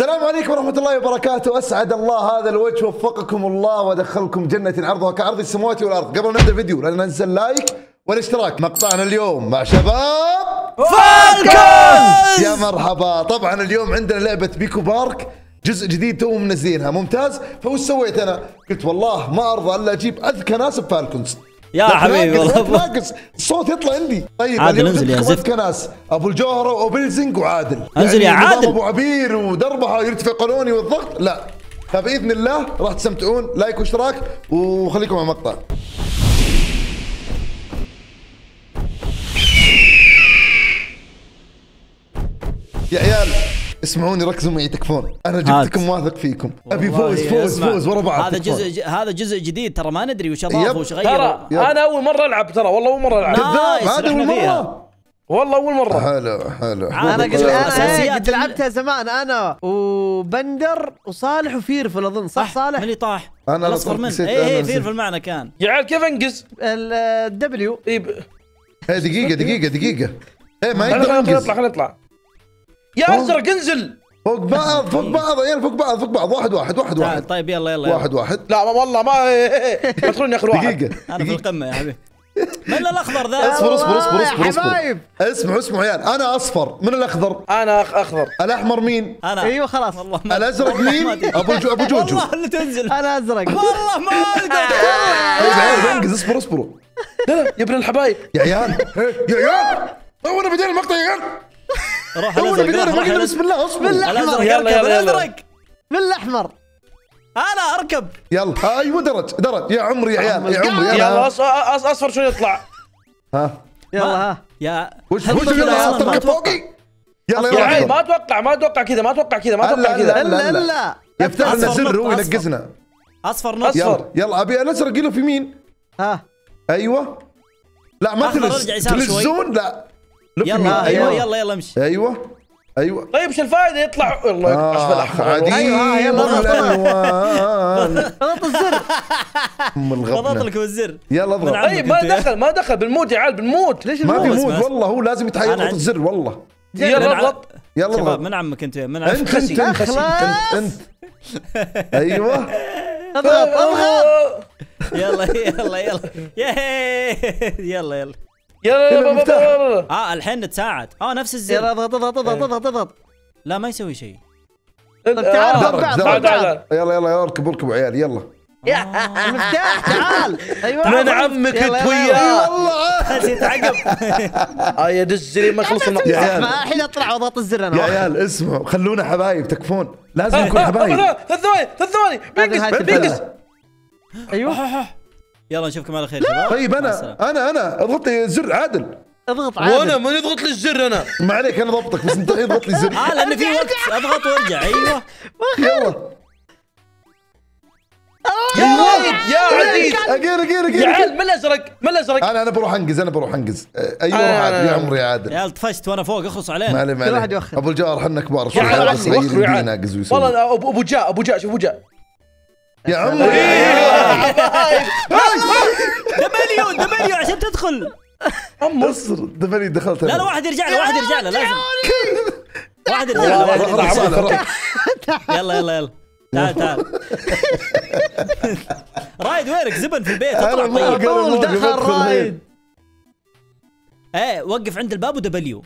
السلام عليكم ورحمة الله وبركاته. أسعد الله هذا الوجه وفقكم الله ودخلكم جنة عرضها كعرض السماوات والأرض. قبل نبدأ الفيديو لا ننسى ال like والاشتراك. مقطعنا اليوم مع شباب فالكونز يا مرحبا. طبعا اليوم عندنا لعبة Pico Park جزء جديد تو منزلينها. ممتاز؟ فوش سويت أنا؟ قلت والله ما أرضى إلا أجيب أذكى ناس بفالكونز يا حبيبي والله. تناقص الصوت يطلع عندي. طيب عادل انزل يا زفت. اذكى ناس ابو الجوهره وبلزنج وعادل. انزل يا نظام عادل. أبو عبير ودربها يرتفع قانوني والضغط. لا. فبإذن الله راح تستمتعون. لايك واشتراك وخليكم مع المقطع. يا عيال. اسمعوني ركزوا معي تكفون. أنا جبتكم واثق فيكم. أبي فوز فوز اسمع، فوز ورا بعض هذا تكفون. جزء ج- هذا جزء جديد ترى ما ندري وش. أضافه وش غير ترى. أنا أول مرة ألعب ترى والله أول مرة ألعب. هذا أول. مرة. والله أول مرة. حلو حلو. أنا قلت أنا إيه، قد لعبتها زمان أنا وبندر وصالح وفيرفل أظن صح من صالح؟ اللي طاح؟ أنا الأصفر لطف من. نسيت، اي اي نسيت. فير في المعنى كان. يا عيال كيف أنقز؟ الدبليو إيه ب... هي دقيقة دقيقة دقيقة. إيه ما خلينا يقدر خلينا نطلع خلينا نطلع. يا. أزرق انزل. فوق بعض فوق بعض يا عيال فوق بعض فوق بعض. واحد واحد واحد واحد. طيب يلا يلا. واحد واحد. لا والله ما ما تخلوني اخر واحد. دقيقة أنا في القمة يا حبيبي. من الأخضر ذا؟ اصبر اصبر اصبر اصبر اصبر. حبايب. اسمعوا اسمعوا يا عيال. أنا أصفر. من الأخضر؟ أنا أخ- أخضر. الأحمر مين؟ أنا. أيوه خلاص. والله الأزرق مين. أبو جو أبو جوجو. والله اللي تنزل. أنا أزرق. والله ما أقدر طيب يا عيال انقز اصبروا اصبروا. لا لا يا ابن الحبايب. يا عيال. يا عيال. تونا بدينا المقطع يا عيال. روح الازرق روح الازرق بسم الله اصبروا الازرق يلا، يلا، يلا. الازرق من الاحمر أنا أركب. يلا. أيوه درج درج. يا عمري يا عيال يا عمري يلا. يلا أص- أص- أصفر شو يطلع. ها؟ يلا ها. يا وش وش تركب. فوقي يلا يا يلا. عيال ما. أتوقع ما أتوقع كذا ما أتوقع كذا ما لا، أتوقع لا، كذا. لا. الا الا يفتح لنا أصفر زر نقطة، هو أصفر. ينقزنا أصفر نص. يلا يلا أبي الازرق له في مين؟ ها. أيوه. لا ما تلز. تلزون؟ لا؟ يلا أيوة. أيوه. يلا يلا امشي. أيوه أيوه. طيب إيش الفائدة؟ يطلع والله أشبه آه أيوة، ها، يلا، اضغط. الألوان. اضغط الزر. ام ضغط الغبنه لك بالزر. يلا اضغط. طيب ما. دخل ما دخل بنموت يا عيال بنموت ليش ما؟ بيموت. والله هو لازم عندي- الزر والله. يلا اضغط يلا شباب اضغط من عمك أنت من عمك أنت أنت خلاص. أنت أنت. أيوه. اضغط اضغط. يلا يلا يلا. يلا يلا. يلا يلا. يلا آه الحين نتساعد آه نفس الزر. يلا اضغط اضغط اضغط اضغط اضغط لا ما يسوي شيء. طيب تعال بعض تعال. يلا يلا يلا اركبوا اركبوا عيال يلا. المفتاح تعال. أيوه. من عمك أنت وياه؟ والله. نسيت عقب آه يا دز لي ما خلص يا المقطع عيال. ما الحين اطلع واضغط الزر أنا. يا عيال اسمعوا خلونا حبايب تكفون. لازم نكون آه، آه، حبايب. آه، ثلاث ثواني ثلاث ثواني. الفيلم. بينقز أيوه. يلا نشوفكم على خير شباب. طيب أنا. أنا أنا اضغط لي زر عادل. اضغط وأنا عادل. من يضغط لي الزر أنا. ما عليك أنا ضبطك بس أنت اضغط لي زر آه لأن في وقت. أضغط وأرجع. أيوه. يلا. يا ولد يا عزيز. اجير اجير يا اجير عيال من الازرق من الازرق أنا أنا بروح أنقز أنا بروح أنقز. أيوه آه، عادل يا. عمري يا عادل. يا عيال طفشت وأنا فوق اخلص ما علينا عليه ما كل واحد عليه يوخر. أبو الجار حنا كبار يا شوف عيال هذا صغير والله ابو أبو جاء أبو جاء شوف أبو جاء يا عمري دبليو دبليو عشان تدخل اصر دبلي دخلت لا لا واحد يرجع له واحد يرجع له لازم. واحد يرجع له واحد يرجع له. يلا يلا يلا. تعال تعال. رايد وينك؟ زبن في البيت اطلع طيب. دخل رايد. إيه وقف عند الباب ودبليو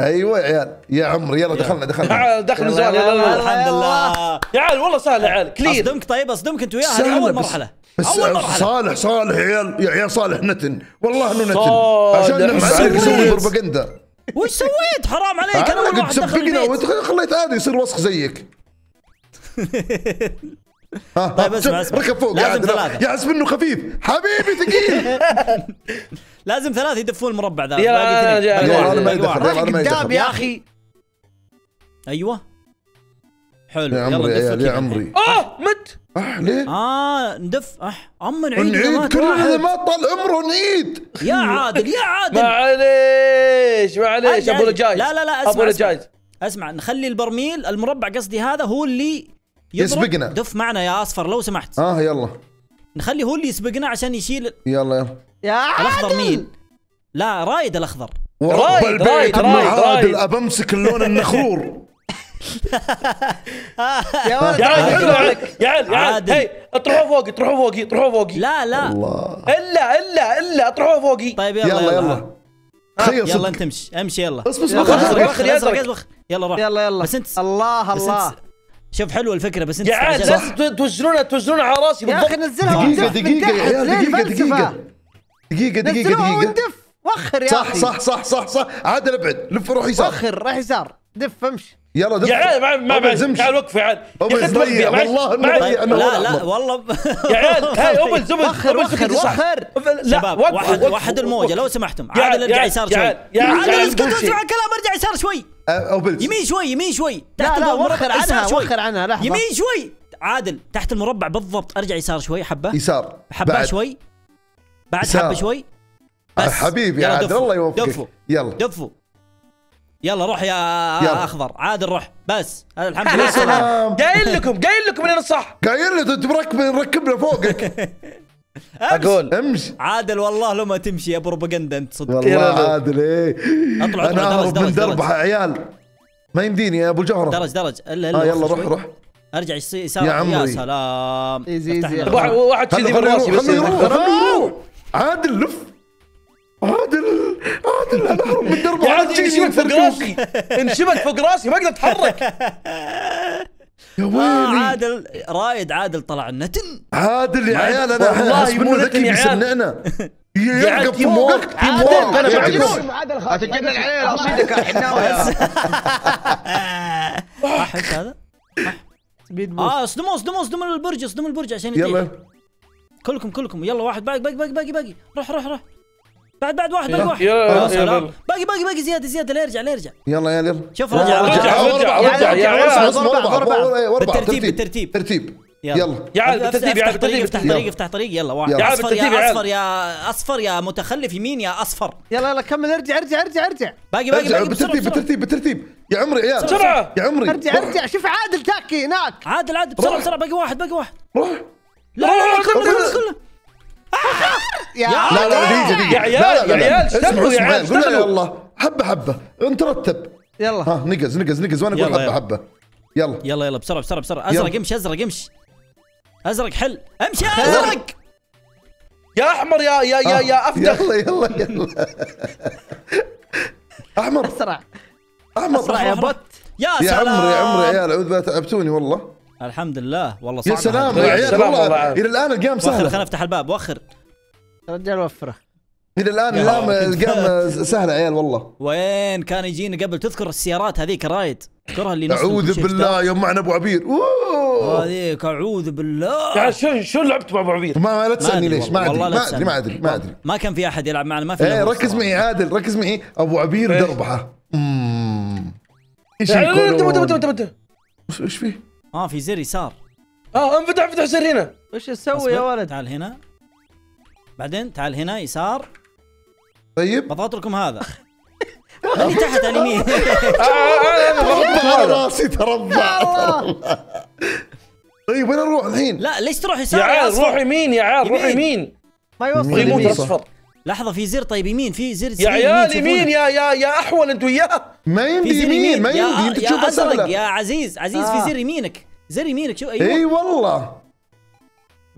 أيوه يا عيال. يا عمري يلا دخلنا دخلنا. دخل يلا، زوال يلا، الحمد لله. يا عيال والله سهل يا عيال. كلير اصدمك طيب أصدمك أنت وياه هذه سهلة أول مرحلة. بس أول مرحلة. صالح صالح يا عيال. يا عيال صالح نتن. والله إنه نتن. عشان سويت. نسوي بروباغندا وش سويت؟ حرام عليك. أنا اول قد واحد دخل سبقنا وخليت هذا يصير وسخ زيك. طيب اسمع، اسمع. ركب فوق لازم. ثلاثة. يا حسب انه خفيف حبيبي ثقيل لازم ثلاث يدفون المربع ذا يلا، باقي اثنين يا- ما يدخل. أخي أيوه حلو يا يلا عمري يا يا. عمري آه مت آه ليه؟ آه ندف أح اما نعيد نعيد كل هذا. ما طال عمره نعيد يا عادل يا عادل معليش معليش أبو. الجايز لا لا لا أبو اسمع اسمع, الجايز اسمع نخلي البرميل المربع قصدي هذا هو اللي. يسبقنا. دف معنا يا أصفر لو سمحت. آه يلا. نخلي هو اللي يسبقنا عشان يشيل يلا يلا. يا الأخضر مين؟ لا رايد الأخضر. ورب رايد، البيت عادل. ابى امسك اللون النخرور يا ولد يا عيال عادل. يا عيال يا عيال عادل. اطرحوها فوقي اطرحوها فوقي اطرحوها فوقي. لا لا. الله. إلا إلا إلا اطرحوها فوقي. طيب يلا يلا يلا. يلا. يلا انت امشي امشي يلا. اصبر يلا. اصبر. اصبر يلا روح يلا. يلا بس انت الله بس الله. انت شوف حلوة الفكرة بس انت يا عيال استعجلت. لازم تو- توزنونها توزنونها على راسي يا أخي نزلها من دقيقة يا؟ دقيقة دقيقة دقيقة نزلوها دقيقة وندف وخر يا صح أخي صح صح صح صح عادل ابعد لف روح يسار وخر راح يسار دف امشي يلا دف يا عيال ما ما. تعال وقف يا عيال. والله معلش. ضيع. لا لا. والله يا عيال هاي زبد وخر وخر. وخر لا واحد واحد الموجة. لو سمحتم عادل ارجع يسار شوي يا عيال، عادل اسكت. اسمع الكلام ارجع يسار شوي أو بلز يمين شوي يمين شوي. لا تحت لا المربع وخر عنها شوي. وخر عنها لحظة. يمين شوي. عادل تحت المربع بالضبط. ارجع يسار شوي حبة. يسار. حبة بعد. شوي. بعد يسار. حبة شوي. آه، بس. حبيبي يا يلا عادل دفوا. الله يوفقك. دفوا يلا. دفوا يلا روح يا يلا. أخضر. عادل روح. بس. هذا الحمد يا لله. سلام. قايل لكم قايل لكم اني أنا صح قايل لي انت مركب نركبنا فوقك أقول. امشي عادل والله لو ما تمشي يا بروباغندا أنت صدق. والله يلا. عادل إيه. أطلع أنا أطلع. اهرب درج من يا عيال. ما يمديني يا أبو جوهره درج درج. الا الا يلا وخر روح. روح. أرجع يس- يسار يا يا, عمري. سلام. إيزي افتح إيزي. لنا. واحد كذي يروح بس. عادل لف. عادل عادل أنا اهرب من دربح يا عادل انشبك فوق راسي. انشبك فوق راسي ما أقدر أتحرك. يا آه ويلي. عادل رايد عادل طلع النتن. عادل يا عيال أنا والله منه ذكي عيال. يرقب وورك فوقك وورك أنا يعجز. معكم هتتجنن عليه الاصيدك يا حناوي احس هذا؟ speed boost آه اصدموا اصدموا اصدموا البرج اصدموا البرج عشان يلا. كلكم كلكم. يلا واحد باقي باقي باقي باقي باقي. روح روح روح. بعد بعد واحد باقي يلا. واحد. يلا، يا يلا، سلام يلا. باقي باقي باقي زيادة زيادة لا يرجع لا يرجع. يلا يلا. يلا شوف رجع. رجع رجع، رجع، يا اسمع،. بالترتيب، ترتيب. بالترتيب. ترتيب. يلا. يا افتح- بالترتيب يا طريق بالترتيب افتح. طريق افتح طريق. يلا واحد. يلا. أصفر بالترتيب يا يا. أصفر يا أصفر يا متخلف يمين يا أصفر. يلا يلا كمل. ارجع ارجع ارجع ارجع. باقي باقي باقي بالترتيب. بالترتيب بالترتيب. يا عمري يا عيال. بسرعة. يا عمري. ارجع ارجع. شوف عادل تاكي هناك. عادل عادل بسرعة. بسرعة. باقي واحد باقي واحد. روح. لا لا كله روح. كله كله. يا لا لا دقيقة دقيقة. يا عيال، يا عيال، اسمعوا اشتغلوا يا عيال، قول. يلا حبة حبة. انت رتب. يلا. ها نقز نقز نقز. وأنا أقول يلا، حبة يلا. حبة. يلا. يلا يلا بسرعة بسرعة بسرعة. أزرق. امشي أزرق امشي. أزرق حل. امشي يا أزرق. يا أحمر يا يا يا يا أفدخ. يلا يلا يلا. أحمر. أسرع. أحمر أسرع يا بوت يا يا سلام عمري يا عمري يا عيال أعوذ بالله تعبتوني والله. الحمد لله. والله يا صعب. سلام هذا. يا عيال سلام والله. إلى الآن القيام وخر خلينا سهله نفتح الباب. وخر رجال وفرة. إلى الآن الله. القيام سهله يا عيال والله. وين كان يجينا قبل؟ تذكر السيارات هذيك رايد؟ تذكرها اللي أعوذ بالله يوم معنا أبو عبير. هذيك أعوذ بالله. شو شو لعبت مع أبو عبير ما ما لا تسألني ليش. ما أدري. ما أدري. ما أدري ما أدري. ما كان في أحد يلعب معنا ما في إيه ركز. معي عادل ركز معي. أبو عبير. دربحة. اممم إيش وش فيه؟ آه في زر يسار آه انفتح انفتح سر هنا. وش تسوي. يا ولد؟ تعال هنا. بعدين تعال هنا يسار طيب بضغط لكم هذا اللي تحت على اليمين آه، آه، آه، هذا. راسي تربع. طيب وين نروح الحين؟ لا ليش تروح يسار يا عيال؟ روح يمين يا عيال روح يمين. ما يوصل يمين. يموت. اصفر لحظة في زر طيب يمين في زر يا عيال. يمين يا يا يا أحول أنت وياه ما يمدي يمين ما يمدي أنت تشوفها سهله يا عزيز عزيز آه. في زر يمينك زر يمينك شو أيوه إي والله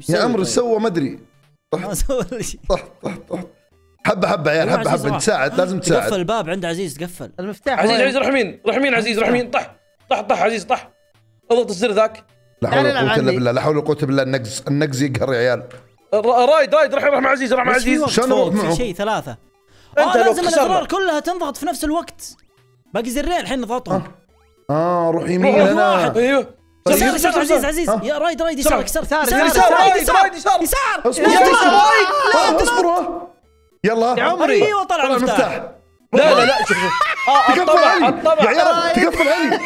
يا عمرو طيب؟ سوى ما أدري ما سوى ولا شيء. طح طح طح حبة حبة يا عيال حبة حبة. تساعد لازم تساعد. الباب عند عزيز تقفل المفتاح عزيز؟ عزيز روح يمين روح يمين عزيز روح يمين طح طح طح عزيز طح. اضغط الزر ذاك. لا حول ولا قوة إلا. بالله لا حول ولا قوة بالله. النقز النقز يقهر يا عيال. را- رايد رايد روح روح مع عزيز روح مع في عزيز. شلون فوق أروح معه؟ في شيء ثلاثة. أنت آه لازم. الأزرار كلها تنضغط في نفس الوقت. باقي زرين الحين نضغطهم. آه روح يمين أنا واحد. أيوه. يسار يسار يسار، عزيز يسار. عزيز؟ يا رايد رايد يسارك يسار يسار، يسار يسار، رايد يسار، يسار يسار. يسار يسار. آه، آه. يلا يا عمري. أيوه طلع المفتاح لا لا لا شوف شوف آه تقفل الطبع علي الطبع يا عيال تقفل علي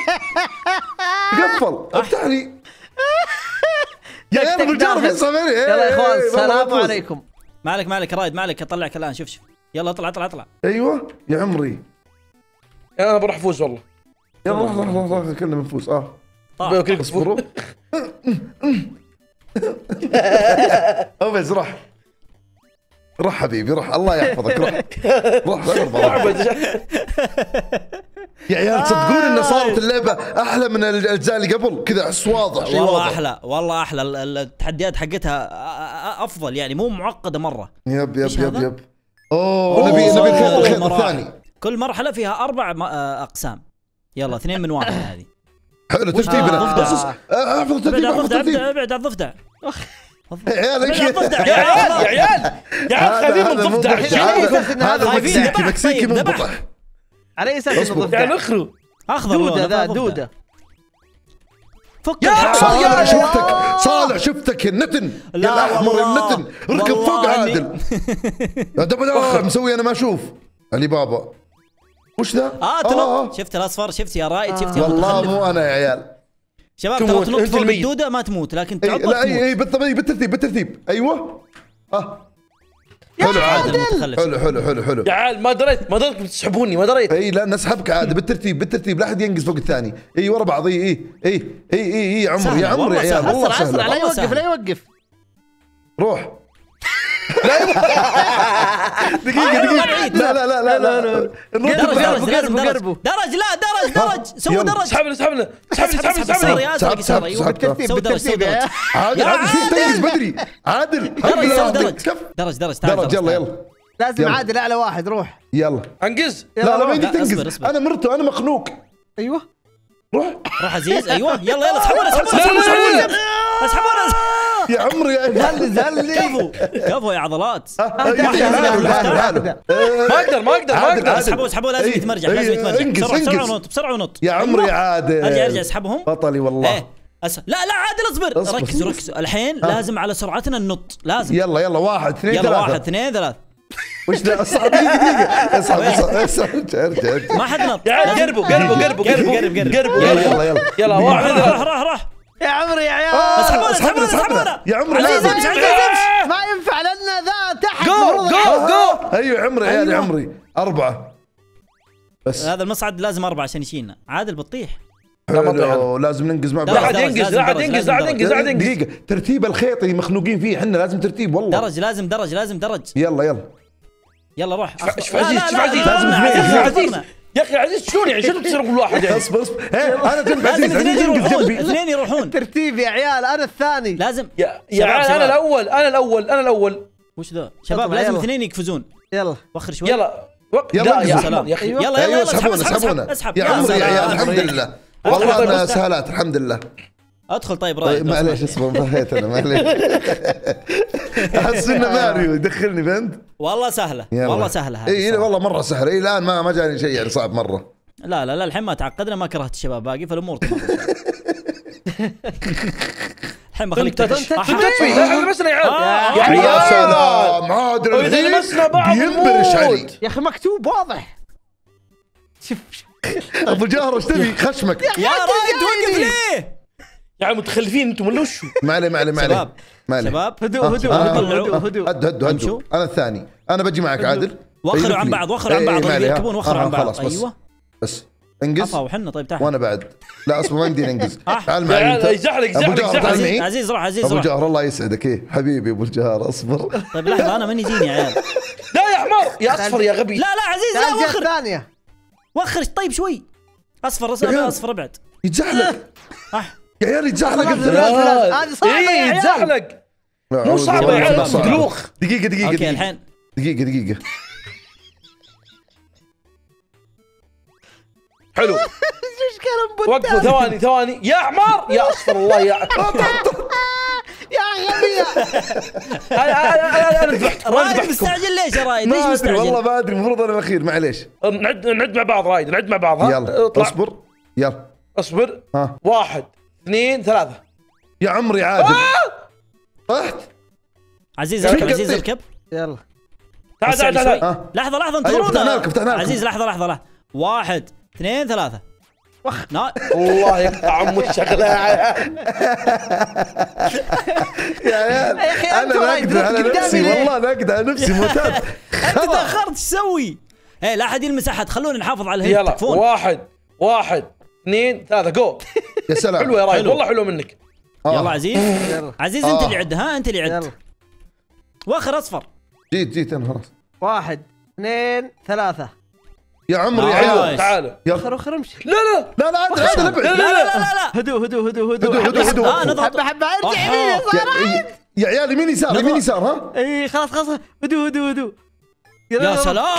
تقفل افتح لي يا عيال بالجار داخل. يسمعني يلا يا اخوان السلام عليكم مالك مالك رايد مالك اطلعك الان شوف شوف يلا اطلع اطلع اطلع أيوه يا عمري أنا بروح افوز والله يلا لحظه لحظه لحظه كلنا بنفوز آه طلع بوكلك اصبروا. اوبز روح. روح حبيبي روح. الله يحفظك روح. روح ترضى. يا عيال تصدقون إن صارت اللعبة أحلى من الأجزاء اللي قبل. كذا احس واضح شيء والله واضح. أحلى والله أحلى. ال- ال- التحديات حقتها أفضل يعني مو معقدة مرة. يب يب يب؟ يب. أوه نبي نبي الخيط. الثاني. كل مرحلة فيها أربع آه، أقسام. يلا اثنين من واحد هذه. حلو ترتيبنا احفظ ابعد ترتيب على احفظ الضفدع ترتيب ابعد على الضفدع يا عيال الضفدع يا عيال. يا عيال. يا عيال خايفين من مو ضفدع. ضفدع، شيء. هذا مكسيكي. مكسيكي. منبطح على اي أساس. انه يا ضفدع. نخرو أخضر دوده ذا. دوده. فك يا. صالح شفتك. صالح شفتك النتن يا لا الأحمر. النتن ركب فوق عادل. مسوي أنا ما أشوف. علي بابا. وش ذا؟ آه تنط. شفت الأصفر؟ شفت يا رائد شفت يا والله مو أنا يا عيال. شباب ترى تموت، تنط فوق الميت. الدودة ما تموت لكن اي تعض لا اي تموت. اي بالترتيب بالترتيب بالترتيب. أيوه. آه. حلو عادل! حلو حلو حلو حلو. يا عيال ما دريت ما دريت تسحبوني ما دريت. اي لا نسحبك عادي. بالترتيب بالترتيب. لا أحد ينقز فوق الثاني. اي ورا بعض. اي اي اي اي اي يا عمري سهلة، يا عمري والله يا عيال. والله أسرع أسرع سهلة. لا يوقف سهل. لا يوقف. روح. دقيقة دقيقة. لا لا لا لا لا. درج نرد درج قربوا، درج قربوا. درج لا درج درج. سووا. درج. اسحبنا اسحبنا اسحبني اسحب، اسحبني اسحب، اسحبني يا أزرق، سحبت، يسار، سحبت، أيوه. سحبت. بالترتيب بالترتيب عادل عادل. تنقز بدري. عادل. درج درج. درج درج يلا. يلا. لازم. عادل اعلى واحد روح. يلا. انقز لا لا ما اصبر، تنقز. أنا مرته أنا مخنوق. أيوه. روح. روح عزيز أيوه. يلا يلا اسحبونا اسحبونا لا، لا، اسحبونا لا، اسحبونا اسحبونا يا عمري يا عيال. زلي. كفو كفو يا عضلات. ما أقدر ما أقدر ما أقدر. عادل. اسحبوا اسحبوا لازم إيه، يتمرجح إيه، لازم يتمرجح انقز، بسرعة. ونط بسرعة ونط. يا عمري عادل ارجع ارجع أسحبهم. بطلي والله. أس... لا لا عادل اصبر. ركزوا ركزوا. الحين لازم على سرعتنا ننط. لازم. يلا يلا واحد اثنين يلا ثلاثة. واحد اثنين ثلاث. وش ذا؟ اصحى دقيقة اصحى اصحى ارجع ارجع ارجع ما حد نط. يا قربوا قربوا قربوا قربوا قرب، قرب. قربوا يلا قربوا. يلا يلا يلا. واحد راح ثلاثة. راح راح يا عمري يا عيال اسحبونا اسحبنا، اسحبونا اسحبنا. اسحبونا يا عمري عزيز لازم. امشي عزيز امشي ما ينفع لأن ذا تحت جو المفروض- جو جو أيوه يا عمري أيوة. عمري. أربعة. بس. هذا المصعد لازم أربعة عشان يشيلنا. عادل بتطيح. لا، ما لازم ننقز مع لا، لا بعض عاد درج، ينقز لازم لا درج، ينقز لا لازم ينقز لا ينقز. دقيقة. ترتيب الخيط اللي مخنوقين فيه إحنا لازم ترتيب والله. درج لازم درج لازم درج. يلا يلا. يلا روح. شوف لا، عزيز لا، شوف لا، عزيز لا، لازم لا، عزيز، لا. عزيز. عزيز. يا أخي عزيز شلون يعني؟ شلون تصير؟ كل واحد يعني. اصبر اصبر. إيه أنا جنب لازم عزيز اثنين عزيز ينقز يروحون جنبي. اثنين يروحون. ترتيب يا عيال أنا الثاني. لازم. يا عيال. أنا الأول أنا الأول أنا الأول. وش ذا؟ شباب لازم. اثنين يقفزون يلا. وخر شوي. يلا. وق- يلا. يا. احمد يا أخي. أيوة. يلا يلا يلا اسحب اسحبونا اسحب اسحبونا اسحب. يا عمري يا عيال الحمد. لله. والله طيب، أنا. سهلات الحمد لله. أدخل طيب طيب رايد لو معليش. اصبر انتهيت أنا معليش. أحس إنه ماريو. يدخلني فهمت؟ والله سهلة. يلا. والله سهلة هذه اي الصراحة. والله مرة سهلة. اي الآن ما ما جاني شيء يعني صعب مرة. لا لا لا الحين ما تعقدنا ما كرهت الشباب باقي فالأمور تمام. الحين بخليك انت تدش. أحد. تدفي لا إحنا لمسنا يا عيال آه. يا يا عيال سلام عادل وإذا الحين لمسنا بعض بينبرش. علي يا أخي مكتوب واضح شوف أبو جهر إيش تبي خشمك يا رايد توقف ليه؟ يا عيال متخلفين أنتم ولا وشو ما عليه ما عليه ما عليه شباب هدوء هدوء آه. هدوء. هدوء هدوء. هدوا أنا الثاني أنا بجي معك عادل وخروا أيوة عن. بعض وخروا عن إيه، بعض إيه، اللي عليه. يركبون وخروا آه، عن بعض أيوه بس انقز؟ وحنا طيب تعال وأنا بعد. لا أصبر ما يمدي ننقز آه. تعال معي أنت. يزحلق أبو يزحلق عزيز معي. عزيز روح عزيز أبو روح جهر الله يسعدك. إيه حبيبي أبو الجهر أصبر. طيب لحظة أنا ماني يجيني يا عيال. لا يا حمار يا أصفر يا غبي. لا لا عزيز لا وخر الثانية وخر طيب شوي. أصفر أصفر أبعد. يتزحلق أح. يا عيال يتزحلق هذه صعبة يا. يتزحلق لا، مو بالله يا من عيال الصعب. دلوخ دقيقة دقيقة أوكي حلو. مشكلة وقفوا. ثواني ثواني. يا حمار يا اصفر الله يا يا غبي أنا أنا أنا أنا ذبحت رايد مستعجل ليش يا رايد؟ ليش أدري والله مستعجل؟ ما أدري. المفروض أنا الأخير. معليش. نعد نعد مع بعض رايد نعد مع بعض. يلا. اطلع اصبر. يلا. اصبر. ها. واحد اثنين ثلاثة. يا عمري عادل. طحت. عزيز اركب عزيز؟ اركب يلا. تعال تعال تعال. لحظة لحظة أيوة، فتحنا انتظرونا لكم، فتحنا لكم. عزيز لحظة لحظة لحظة. واحد. اثنين ثلاثة. نا- الله يقطع عمو الشغلة. يا عيال أنا على قدامي نفسي؟ والله ناقد على نفسي موتات أنت تأخرت إيش تسوي؟ إيه لا أحد يلمس أحد. خلونا نحافظ على الهيد يلا تكفون واحد واحد اثنين ثلاثة جو يا سلام. حلوة يا رايد. والله حلوة منك. آه. يلا عزيز. عزيز أنت آه. اللي عد ها أنت اللي عد. يلا. وآخر أصفر. جيت جيت أنا خلاص. واحد اثنين ثلاثة. يا عمري آه. عيال نايس. تعالوا. اخر اخر امشي لا لا. لا لا عادل عادل لا ابعد لا لا لا لا. لا. هدوء هدوء هدوء هدوء هدوء هدوء. حبة حبة ارجع يا, يا عيال يمين يسار. يمين يسار ها؟ إي خلاص خلاص. هدوء هدوء هدوء يا. سلام.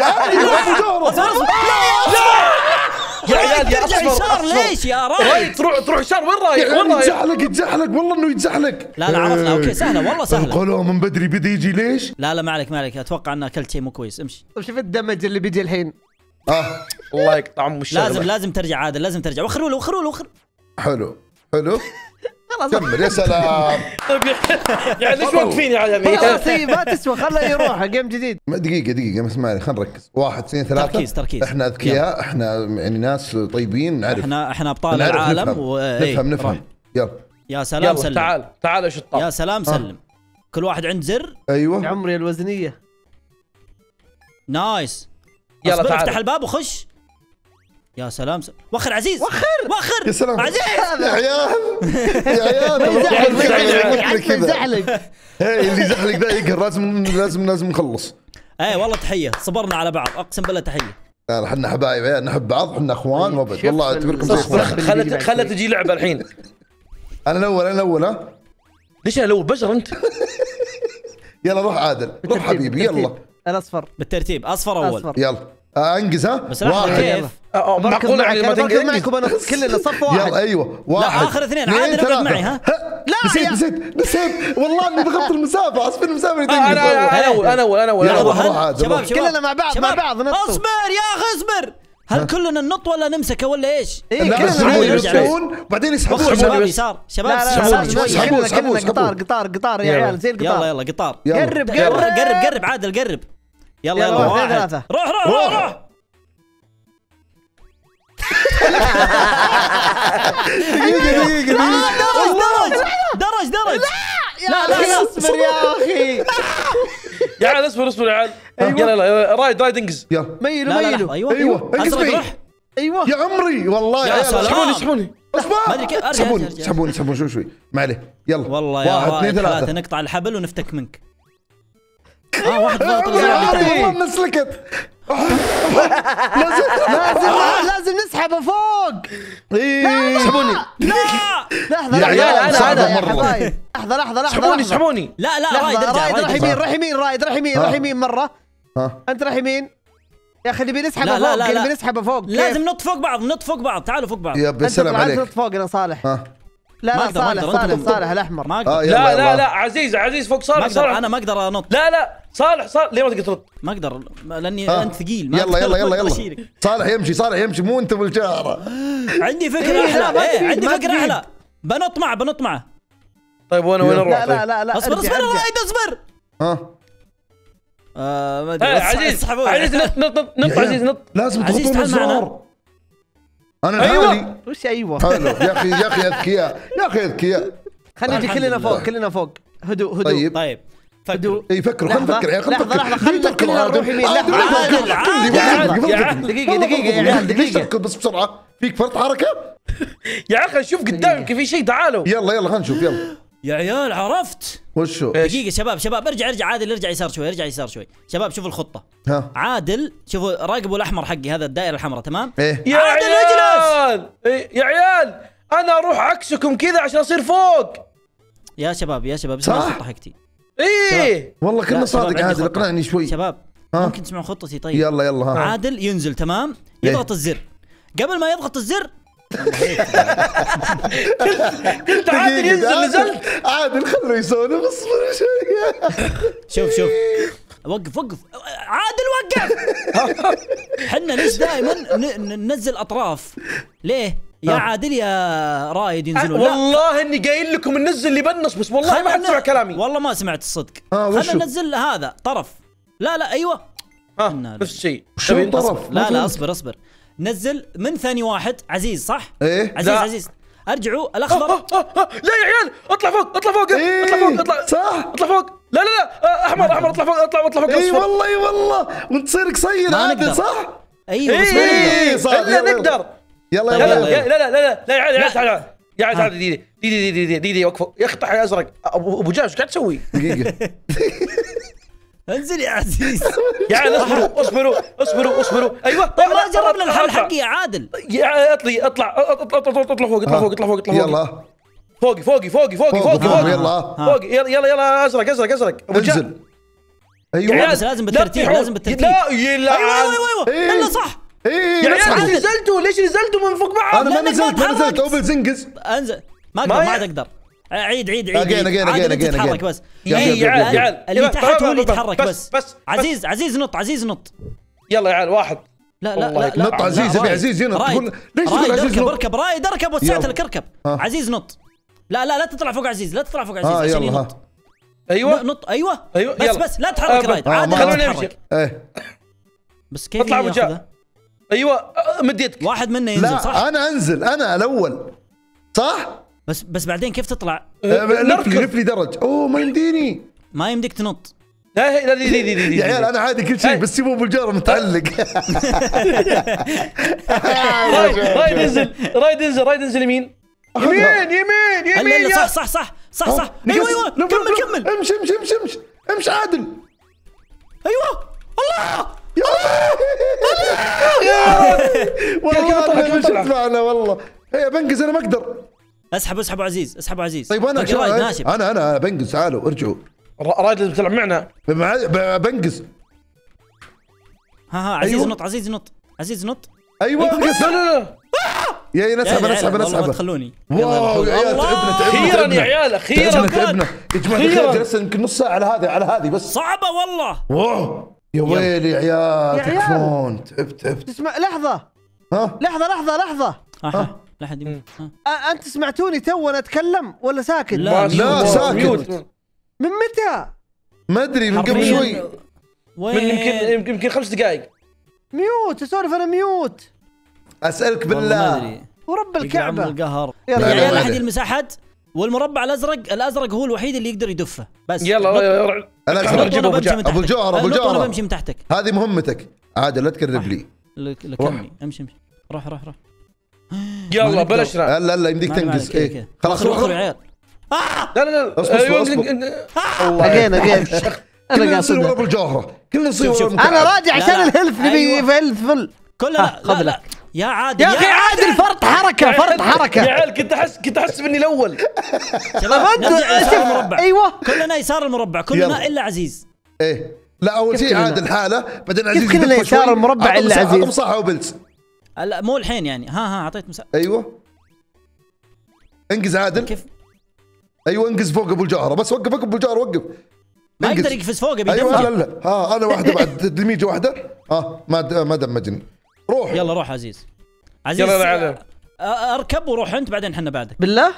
يا عادل يا أبو جورة. يا عيال يا يسار أصفر. ليش يا رايد رايد تروح تروح يسار وين يا رايح؟ وين رايح؟ يتزحلق يتزحلق والله إنه يتزحلق لا لا عرفنا. okay سهلة والله سهلة. قالوا من بدري بدا يجي ليش؟ لا لا ما عليك ما عليك. أتوقع إن اكلت شيء مو كويس. امشي. طيب شوف الدمج اللي بيجي الحين. آه. الله يقطع أم الشغله لازم لازم ترجع عادل لازم ترجع. وخروا له وخروا له وخر حلو. حلو. خلاص كمل يا سلام. طيب يعني ليش واقفين يا عيال خلاص هي ما تسوى خله يروح game جديد. ما- دقيقة دقيقة اسمعني خلينا نركز. واحد اثنين ثلاثة. تركيز- تركيز. إحنا أذكياء إحنا يعني ناس طيبين نعرف. إحنا إحنا أبطال العالم نفهم. و... إيه، نفهم. نفهم. يلا. يا سلام يلا سلم. تعال تعال يا شطار. يا سلام سلم. كل واحد عند زر. أيوه. عمري الوزنية. نايس. يلا تعال. افتح الباب وخش. يا سلام. وخر عزيز. وخر! وخر! يا سلام. عزيز! يا عيال! يا عيال. زحلق اللي يزحلق ذا يقهر لازم لازم لازم نخلص. إيه والله تحية. صبرنا على بعض. أقسم بالله تحية. لا إحنا حبايب عيال نحب بعض إحنا إخوان وأبد. شوف والله ال- اعتبركم. إخوان. خلت خلت تجي لعبة الحين. أنا الأول أنا الأول ها؟ ليش أنا لو بشر أنت؟ يلا روح عادل. روح حبيبي يلا. الاصفر بالترتيب. أصفر أول. أصفر. يلا. انجز ها؟ بس لحظه واحد. معقول يعني أنا ما تنقل معك وبنط كلنا صف يلا واحد أيوه واحد آخر اثنين. عادل ابعد ثلاثة. معي، ها؟ لا نسيت نسيت نسيت والله إني ضغطت المسافه اصفر المسافه اللي أنا تنقز أنا أول أنا أول أنا أول يلا. روح روح روح. شباب كلنا مع بعض- مع بعض. اصبر يا أخي اصبر هل كلنا ننط ولا نمسكه ولا إيش؟ إيه، لا كلنا بس يلفون بعدين يسحبون شباب. يسار شباب لا لا لا. كلنا كلنا سحبوني. قطار قطار قطار يا يلا. عيال زي يلا القطار يلا قطار يلا. قرب قرب قرب قرب قرب عادل قرب يلا يلا، يلا واحد، واحد ثلاثة. روح روح روح. دقيقة آه، درج درج درج درج. لا لا لا اصبر يا أخي. يا عيال اصبر اصبر يا عيال. يلا يلا رايد رايد انقز. يلا. ميلوا ميلوا لحظة، أيوه أيوة، انقز. أيوه. يا عمري والله. يا. سلام. اسحبوني اسحبوني ما أدري كيف- أرجع، سحبوني أرجع، أرجع. سحبوني سحبوني شوي شوي ما عليه. يلا. والله يا واحد اثنين ثلاثة. ثلاثة نقطع الحبل ونفتك منك. آه واحد ضغط يا الزرار اللي انسلكت لازم لازم نسحبه فوق. إيه. سحبوني. لا. لحظة يا عيال، مرة. حبايب. لحظة لحظة لحظة اسحبوني لحظة. اسحبوني لا لا رايد رايد راح يمين. راح يمين رايد راح يمين. راح يمين مرة. ها. أنت راح يمين. يا أخي نبي نسحبه لا لا فوق لا لا. نبي نسحبه فوق؟ لازم نط فوق بعض نط فوق بعض. تعالوا فوق بعض. يا طلعت عليك. نط فوقنا صالح. ها. لا ما لا صالح صالح صالح الأحمر. ما لا لا لا عزيز عزيز فوق صالح صالح. أنا ما أقدر أنط. لا لا صالح صالح ليه ما تقدر تنط؟ ما أقدر لأني ها. أنت ثقيل ما يلا يلا يلا يلا. صالح يمشي صالح يمشي مو أنت بالجارة. عندي فكرة إيه، لا، أحلى. تبيد، عندي فكرة. أحلى. بنط معه بنط معه. طيب وين وين يلا. نروح لا لا طيب؟ لا لا أصبر أصبر رايد أصبر. ها. آه ما أدري. إيه، عزيز. عزيز نط نط نط عزيز نط. لازم عزيز، تضغطون تعال معنا. الزرار أنا أيوة. لحالي وش أيوه؟ حلو يا أخي يا أخي اذكياء يا أخي أذكياء. خلينا نجي كلنا. فوق كلنا فوق. هدوء هدوء. طيب. طيب. هدوء. إي فكروا. خلينا نفكر. يا أخي خلينا نفكر. لحظة، خلينا ليه تركض كلنا؟ نروح يمين. عادل، عادل، عادل. عادل، يا عيال تركض بس بسرعة؟ فيك فرط حركة؟ يا أخي شوف قدام يمكن في شيء تعالوا. يلا يلا خلينا نشوف يلا. يا عيال عرفت؟ وشو؟ دقيقة شباب شباب ارجع ارجع عادل ارجع يسار شوي ارجع يسار شوي. شباب شوفوا الخطة. ها. عادل شوفوا راقبوا الأحمر حقي هذا الدائرة الحمراء تمام؟ إيه. يا عادل عيال! إيه، يا عيال! أنا أروح عكسكم كذا عشان أصير فوق! يا شباب يا شباب اسمعوا صح. الخطة حقتي. إيه! والله كنا صادق عادل. اقنعني شوي. شباب ها. ممكن تسمعون خطتي؟ طيب. يلا يلا ها. عادل ينزل تمام؟ إيه. يضغط الزر. قبل ما يضغط الزر انت عادل ينزل نزلت. عادل خلوا يسولف اصبر شوي شوف شوف. وقف وقف. عادل وقف. حنا ليش دائما ننزل أطراف. ليه؟ يا ها. عادل يا رايد ينزلون لا. والله إني قايل لكم ننزل اللي بنص بس والله ما خلنا حد سمع كلامي. والله ما سمعت الصدق. آه،؟ خلينا ننزل هذا طرف. لا لا أيوه. إنا نفس الشيء شو تبين؟ طرف؟ لا لا. أصبر أصبر. نزل من ثاني واحد عزيز صح إيه عزيز لا. عزيز ارجعوا آه، الاخضر آه، آه، آه، لا يا عيال اطلع فوق اطلع فوق إيه، اطلع فوق اطلع صح. اطلع فوق لا لا لا آه، احمر احمر اطلع فوق اطلع اطلع فوق اي والله اي والله وتصير قصير نقدر. صح؟ أيوه بس ما إيه نقدر إيه، صح، الا يلا، يلا. نقدر يلا لا يلا، لا يلا لا لا لا لا لا يا عيال يا عيال تعال يا عاد تعال ديدي ديدي ديدي ديدي وقفوا يا أخي طح يا ازرق ابو جاش إيش قاعد تسوي؟ دقيقه انزل يا عزيز. يا عيال اصبروا اصبروا اصبروا اصبروا. أيوه طيب ما جربنا الحل أطلع. حقي يا عادل. يا عيال اطلع اطلع اطلع فوق اطلع فوق اطلع فوق اطلع فوق يلا. فوقي فوقي فوقي فوقي فوق، فوقي فوق، فوقي. يلا. فوقي يلا يلا يلا ازرق ازرق ازرق. انزل. يا أيوه بس لازم لا بالترتيب،. لازم بالترتيب. لا يلا. أيوه أيوه أيوه إيه. الا صح. إيه يا عيال نزلتوا؟ ليش نزلتوا من فوق بعض؟ أنا ما نزلت ما نزلت. اوبل زنقز. أنزل. ما أقدر ما عاد أقدر. عيد عيد عيد again, انت again, تتحرك again. بس. يلا، يلا، يا عيال يلا. يا عيال اللي تحت هو اللي يتحرك بس بس. عزيز عزيز نط عزيز نط. يلا يا عيال واحد. لا لا لا لا. نط عزيز، ابي. عزيز ينط. تقول- ليش تقول عزيز نط؟ اركب رايد اركب وسعت. لك اركب. عزيز نط. لا لا لا تطلع فوق عزيز لا تطلع فوق عزيز عشان ينط. أيوه. نط. أيوه. أيوة، بس يلا. بس لا تحرك آه، رايد. آه، لا خلوني تتحرك أمشي. إيه. بس كيف اطلع؟ جاء أيوه آه، مد يدك. واحد منا ينزل صح؟ لا أنا أنزل أنا الأول. صح؟ بس بس بعدين كيف تطلع؟ آه، لف لي نركض. لف لي درج. أوه ما يمديني. ما يمديك تنط. لا لا دي يا عيال أنا عادي كل شيء. بس سيبوا ابو الجاره متعلق رايد انزل رايد انزل رايد انزل يمين. يمين يمين لا يمين لا يا. صح صح صح صح صح. أيوه أيوه كمل كمل. امشي امشي امشي امشي. امشي عادل. أيوه الله! والله طلع، أنا طلع. مشيت معنا والله. هي بنقز أنا ما أقدر. اسحب اسحب عزيز اسحب عزيز. طيب أنا شو أنا أنا أنا بنقز تعالوا ارجعوا. را- رايد لازم تلعب معنا. مع- ب- بنقز ها ها عزيز أيوة. نط عزيز نط عزيز نط. أيوه انقز لا لا لا يا يا نسحب ما اسحب تخلوني. واو يا عيال تعبنا تعبنا أخيرا. يا عيال أخيرا تعبنا تعبنا يا جماعة الخير. جلسنا يمكن نص ساعة على هذه على هذه بس. صعبة والله. واو. يا ويلي يا عيال يا عيال. تكفون تعبت تعبت تسمع لحظة. ها؟ لحظة لحظة لحظة. لا حد أنت سمعتوني تو أنا أتكلم ولا ساكت؟ لا، لا،. ساكت. mute. من متى؟ ما أدري من قبل. شوي. من وين يمكن يمكن يمكن خمس دقائق. mute أسولف أنا mute. أسألك بالله. ورب الكعبة. القهر. يلا. لا، يا لا، احد. يلمس احد والمربع الازرق الأزرق هو الوحيد اللي يقدر يدفه. بس. يلا. يلا أنا أبو تحتك الجوهر، وأنا الجوهر. بمشي من تحتك. هذه مهمتك. عادل لا تقرب لي. لك- لكمني أمشي أمشي. روح روح روح. يلا نقدر. بلشنا لا لا لا يمديك تنقز إيه. خلاص روح يا روح. عيال آه! لا لا لا أصبر، أيوة، اصبر. إن- إن- أجين أجين أنا كلنا قاعد نصير ورا أصدق. ابو الجوهره كلنا نصير. أنا راجع عشان. الهيلث نبي أيوة. في هيلث فل كلنا ها، لا خذ لا. يا عادل يا أخي عادل فرط حركة فرط يا حركة عيال كنت أحس كنت أحس مني الأول شباب يسار المربع أيوه كلنا يسار المربع كلنا. إلا عزيز إيه لا أول شيء؟ عادل حاله بعدين عزيز كلنا يسار. المربع مساحة- عزيز؟ صحة وبلس لا مو الحين يعني. ها ها أعطيت مساحه أيوه. انقز عادل. كيف؟ أيوه انقز فوق أبو الجوهره بس وقف وقف أبو الجوهره وقف. ما. يقدر يقفز فوقه أيوه لا لا ها أنا واحدة بعد دميجه واحدة. ها ما ما دمجني روح. يلا روح عزيز. عزيز يلا أركب وروح أنت بعدين إحنا بعدك. بالله؟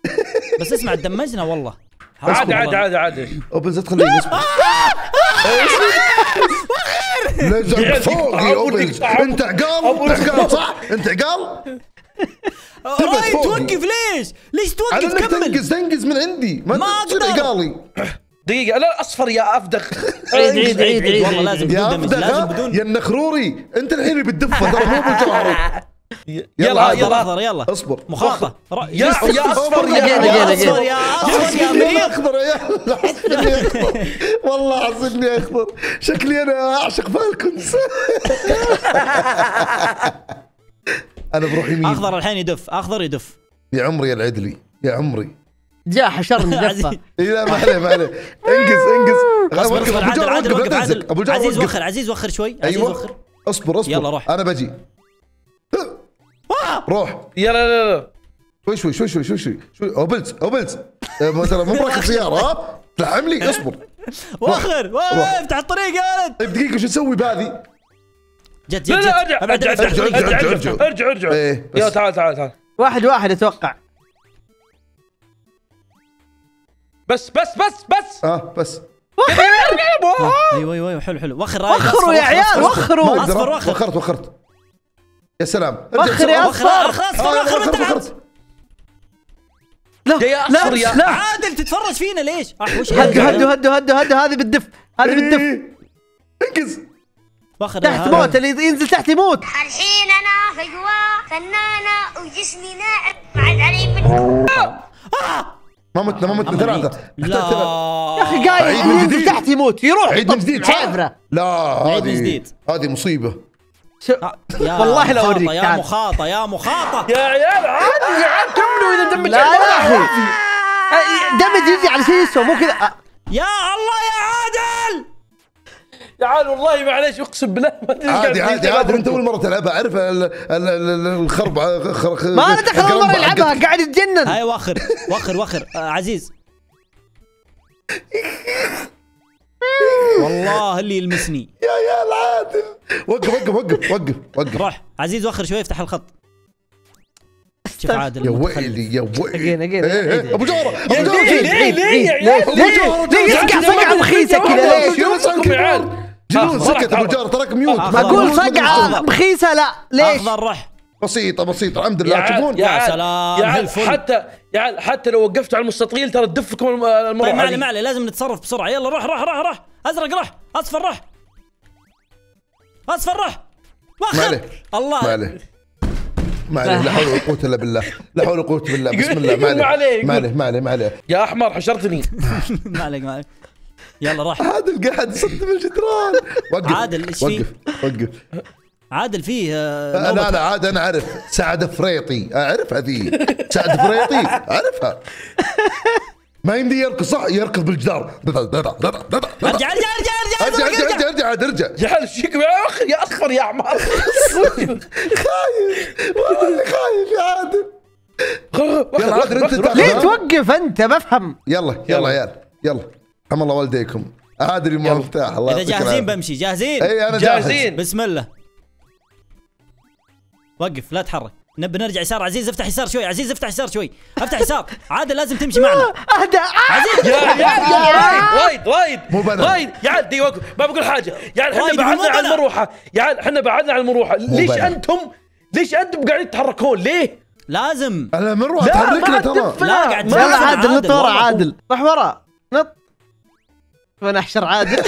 بس اسمع دمجنا والله. عادي عادي عادي عادي. اوبنز تخليني. لزق فوقي اوبنز انت عقال؟ انت عقال صح؟ انت عقال؟ فوقي. توقف ليش؟ ليش توقف؟ كمل. تنقز تنقز من عندي. ما تصير أقدر. عقالي. دقيقة لا أصفر يا أفدخ. عيد عيد عيد عيد. والله لازم يا بدون دمج أفدخ لازم ها؟ بدون. يا النخروري. أنت الحين اللي بتدفه ترى مو بالجوهري يلا يلا اخضر يلا. اصبر را- يا يا اصفر يا أجين، يا. اصفر يا اصفر اخضر يا اخضر والله حسبني اخضر شكلي أنا أعشق فالكونز أنا بروح يمين أخضر الحين يدف. أخضر يدف. يا عمري يا العدلي يا عمري. جاء حشرني عزيز. دفه إي لا ما عليه ما عليه. انقز انقز. اصبر اصبر أبو عادل وقف أبو عزيز وخر عزيز وخر شوي. عزيز أيوه. وخر. أصبر أصبر. يلا روح. أنا بجي. روح. يلا لا لا شوي شوي شوي شوي شوي شوي. شوي. اوبلز اوبلز ترى مو براكب سياره ها؟ تلحم لي اصبر. وخر روح. افتح الطريق يا ولد. طيب دقيقة شو أسوي بهذه؟ جت جت لا لا ارجع ارجع ارجع. ارجع، ارجع ارجع. ارجع. ارجع. إيه،. يلا تعال تعال تعال. واحد واحد أتوقع. بس بس بس بس. آه بس. أيوه أيوه أيوه حلو حلو وخر وخروا يا وخر، عيال وخروا أصفر وخر. وخرت وخرت. يا سلام. وخر يا أصفر. أصفر اخر من تحت. لا يا أصفر يا لا. عادل تتفرج فينا ليش؟ هدوا هدوا هدوا هدوا هدوا هذه بالدف هذه إيه، بالدف انقز فخر تحت موت اللي ينزل تحت يموت. الحين أنا في قوة فنانة وجسمي ناعم بعد علي من ما متنا ما متنا. ثلاثة لا. يا أخي قايل ينزل تحت يموت يروح عيد من جديد. لا هذه هذه مصيبة. يا والله لا أوريك يا. مخاطة يا مخاطة. يا عيال عادي يا عيال كملوا إذا دمج لا يا أخي. دمج يجي على شيء يسوى مو كذا. أه، يا الله يا عادل! يا عيال والله معليش اقسم بالله ما أدري إيش عادي عادي. عادي أنت أول مرة تلعبها عارف ال- ال- ال- الخرب خر- خر- ما أنا دخل اول مرة يلعبها قاعد يتجنن. هاي وخر وخر وخر آه عزيز. والله اللي يلمسني. يا يا العادل وقف وقف وقف وقف وقف. روح عزيز وخر شوي افتح الخط. شوف عادل يا ويلي يا ويلي. أبو جاره إيه، إيه. أبو جوهرة ليه ليه ليه أبو جوهرة ليه يصقع صقعه بخيسك كذا ليش جنون سكت أبو جوهرة. تراك ميوت. بقول صقعه بخيسه لا ليش؟ أخضر روح. بسيطة بسيطة. الحمد لله تشوفون يا سلام حتى يا عيال حتى لو وقفتوا على المستطيل ترى تدفكم الم- المروحه طيب ما علي هذه. ما علي لازم نتصرف بسرعة. يلا روح روح روح روح. أزرق روح. أصفر روح. أصفر روح. عليه الله. ما عليه ما عليه لا حول ولا قوة إلا بالله. لا حول ولا قوة بالله. بسم الله. ما عليه،. ما عليه ما عليه ما عليه يا أحمر حشرتني. ما عليك ما عليك يلا روح. عادل قاعد يصدم الجدران. وقف عادل، فيه؟ وقف وقف. عادل فيه آه، لا لا عاد أنا أعرف. سعد فريطي اعرفها ذي سعد فريطي أعرفها. ما يمدي يركض صح؟ يركض بالجدار. ارجع ارجع ارجع ارجع ارجع ارجع ارجع ارجع ارجع. يا عيال إيش يا أخي يا اصفر يا احمر خايف والله خايف يا عادل. يلا عادل أنت ليه؟ توقف أنت؟ بفهم يلا يلا عيال يلا. حم الله والديكم. عادل يما مفتاح الله إذا جاهزين. بمشي جاهزين. اي أنا جاهز. جاهزين بسم الله. وقف لا تحرك. نبي نرجع يسار. عزيز افتح يسار شوي. عزيز افتح يسار شوي. افتح يسار. عادل لازم تمشي معنا. أهدى. عزيز. يا عيال يا رايد رايد مو بنا. رايد يا عيال دي وقف. ما بقول حاجة. يا عيال إحنا بعدنا عن. المروحة. يا عيال إحنا بعدنا عن المروحة. ليش. أنتم ليش أنتم قاعدين تتحركون؟ ليه؟ لازم. أنا مروه لا، تحركنا ترى. لا قاعد تنزل عادل. نط ورا والله. عادل.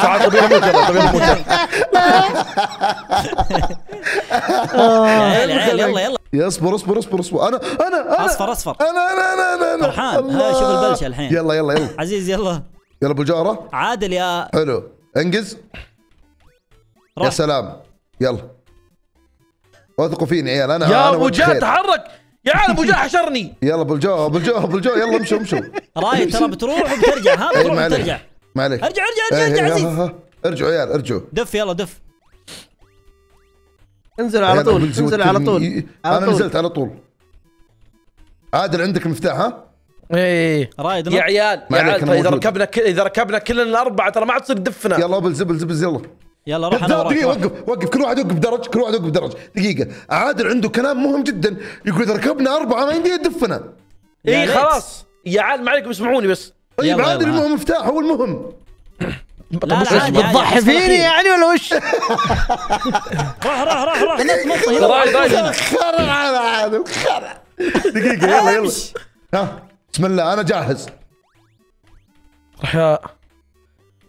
عادل يلا يلا. يلا اصبر اصبر اصبر اصبر. أنا أنا أنا. أصفر أصفر. أنا أنا أنا أنا, أنا. فرحان. ها،. شوف البلشة الحين. يلا يلا يلا. عزيز يلا. يلا أبو جاره عادل يا حلو. أنجز. يا سلام. يلا. واثقوا فيني عيال. أنا يا أبو خير. تحرك. يا عيال أبو حشرني. يلا أبو الجو أبو الجو أبو الجو يلا امشوا امشوا. رايد ترى بتروح وبترجع ها؟ إيه، بتروح ما عليك. وبترجع. ما عليك. ارجع ارجع إيه، ارجع ارجع إيه، عزيز. ارجعوا عيال ارجعوا. دف يلا دف. انزل على طول انزل على طول أنا. نزلت على طول. عادل عندك المفتاح ها؟ إيه رايد يا. عيال يا عيال إذا. ركبنا كل- إذا ركبنا كلنا الأربعة ترى ما عاد تصير تدفنا يلا ابل زبل زبل. يلا يلا روح أنا دقيقة وراك وقف وقف كل واحد يوقف درج كل واحد يوقف درج دقيقة عادل عنده كلام مهم جدا. يقول إذا ركبنا أربعة ما يمدي يدفنا اي. خلاص. يا عيال ما عليكم اسمعوني بس. طيب يلا، عادل يلا، المهم مفتاح هو المهم. لا لا بتضحي فيني. يعني ولا وش؟ هنا رايد رايد هنا خرع على عادل خرع. دقيقة يلا يلا. ها بسم الله أنا جاهز. يا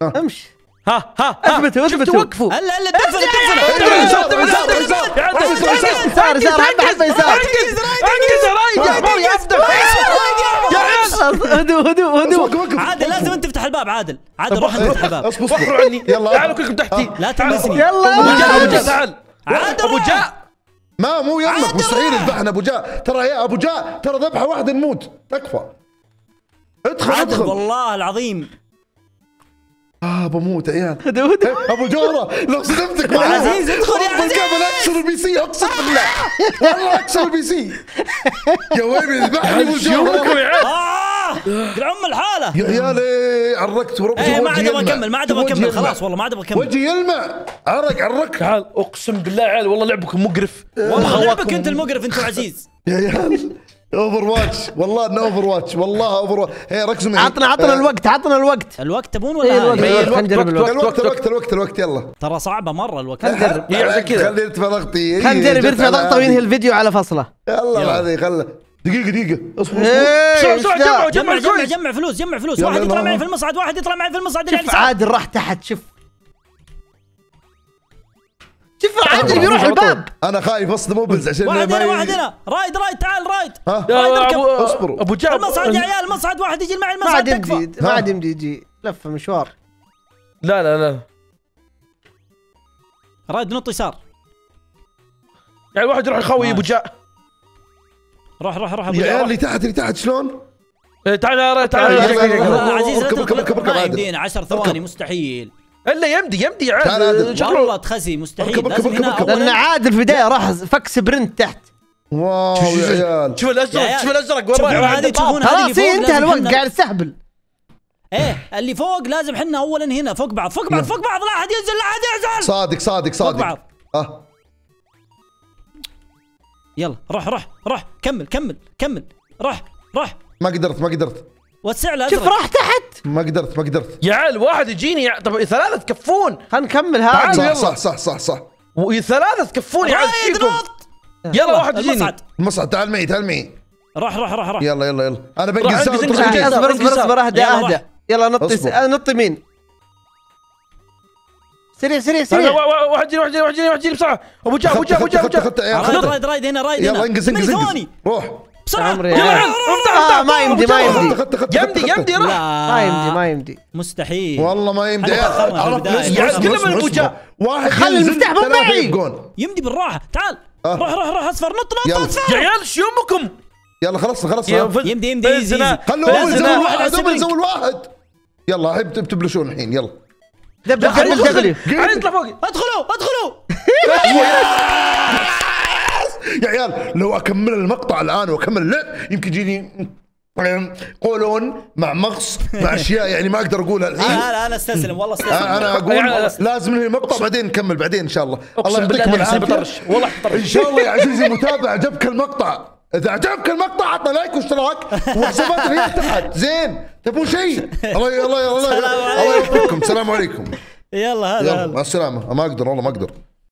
امشي. ها ها اثبتوا اثبتوا وقفوا هلا هلا دفن دفن يسار يسار حبه حبه يسار يا خلاص هدوء هدوء هدوء وقف وقف عادل لازم انت تفتح الباب عادل عادل روح انت افتح الباب اصبر اصبر عني يلا. تعالوا كلكم تحتي لا تلمسني يلا ابو جاء ابو يلا جاء تعال عادل ابو. جاء ما مو يمك مستحيل. يذبحنا ابو جاء ترى يا ابو جاء ترى ذبحه واحدة نموت تكفى ادخل ادخل والله العظيم آه بموت يا عيال هدوء هدوء أبو جوره لو صدمتك عزيز، أدخل يا رب الكعبة لا اكسر ال PC اقسم بالله. والله اكسر ال PC. يا ويلي ذبحني أبو جوره يا عيال. آه العم الحالة. يا عيالي عرقت ورب إيه ما عاد أبغى. أكمل ما عاد أبغى أكمل. خلاص والله ما عاد أبغى أكمل. وجهي يلمع. عرق عرقت. تعال أقسم بالله يا عيال والله لعبكم مقرف. والله لعبك أنت المقرف أنت وعزيز يا عيال. Overwatch والله انه Overwatch والله Overwatch هي ركزوا معي عطنا عطنا آه، الوقت عطنا الوقت. الوقت تبون إيه، ولا الوقت. إيه، خلينا نجرب الوقت، الوقت. الوقت الوقت. الوقت يلا. ترى صعبة مرة الوقت. نجرب إيه، عشان كذا. خلي يرتفع ضغطي. خلينا نجرب يرتفع ضغطة وينهي الفيديو على فصله. يلا بعدين خله دقيقة دقيقة. اصبر اصبر. إيه إيش ذا؟ جمعوا جمع جمعوا جمع جمع فلوس جمع فلوس. واحد يطلع. معي في المصعد واحد يطلع معي في المصعد شوف اليسار عادل راح تحت شوف. شوف عادل بيروح الباب؟ أنا خايف أصلا موبلز عشان واحد ما هنا واحد هنا. رايد رايد تعال رايد. يا رايد اركب ابو اصبروا. أبو جاب المصعد يا عيال المصعد واحد يجي معي ما عاد المصعد يمدي ما. عاد يمدي يجي. لفه مشوار. لا لا لا. رايد نط يسار. يعني الواحد يروح يخوي آه. أبو جاء روح روح روح يا عيال جابر. اللي تحت اللي تحت شلون؟ إيه، تعال تعال. تعال، تعال عزيز لا اركب، تدخل. اركب، اركب، ما عادل. يمدينا. 10 ثواني مستحيل. إلا يمدي يمدي عاد. عادل. شكله والله تخزي مستحيل. لازم هنا اركب، اركب. لأن عادل في البداية راح فك sprint تحت. واو يا عيال. شوف الأزرق. شوف الأزرق. وين خلاص إيه، فوق انتهى الوقت قاعد استهبل إيه اللي فوق لازم حنا اولا هنا. فوق بعض فوق بعض فوق بعض. لا احد ينزل لا احد ينزل. صادق صادق فوق صادق. بعض. آه. يلا روح روح روح. كمل كمل كمل. روح روح. ما قدرت ما قدرت. وسع له شوف راح تحت ما قدرت ما قدرت يا عيال واحد يجيني يا- طب ثلاثة تكفون خلينا نكمل. هذا صح يلا. صح صح صح صح وثلاثة تكفون يا عيال فيكم يلا واحد يجيني المصعد المصعد تعال معي تعال معي روح روح روح روح يلا يلا يلا أنا. انقز. اصبر اصبر اصبر اهدى يلا اهدى. يلا نط اصبر. آه، نط يمين سريع سريع سريع وا- وا- واحد يجيني واحد يجيني واحد يجيني بسرعة ابو جاء ابو جاء ابو عيال رايد رايد هنا رايد يلا هنا انقز ثماني انقز ثواني انقز روح بسرعة. عمري يا يلا عيال. عيال، افتح آه ما يمدي. ما يمدي يمدي. يمدي. راح لا. ما يمدي ما يمدي. مستحيل. والله ما يمدي. عرفت يا. اسمع. واحد خلي المفتاح مو معي. يمدي بالراحة. تعال. آه. روح روح روح اصفر. نط نط. اصفر. يا عيال شو امكم يلا خلاص خلاص يمدي- يمدي، easy. خلوا اول. زول واحد اول. زول واحد. يلا هاي بت- بتبلشون الحين. يلا. double double double اطلع فوقي ادخلوا ادخلوا. يا عيال لو أكمل المقطع الآن وأكمل اللعب يمكن يجيني قولون مع مغص مع أشياء يعني ما أقدر أقولها الحين. أنا أنا أنا أستسلم والله أستسلم. أنا أقول يعني- لازم ننهي المقطع بعدين نكمل بعدين إن شاء الله. الله يعطيكم العافية. بطرش والله إن بطرش شاء الله يا عزيزي المتابع عجبك المقطع. إذا عجبك المقطع عطنا لايك واشتراك. وحسابات هي تحت زين تبون شيء؟ الله الله الله الله يوفقكم. السلام عليكم. يلا هذا يلا هذا مع السلامة. ما أقدر والله ما أقدر.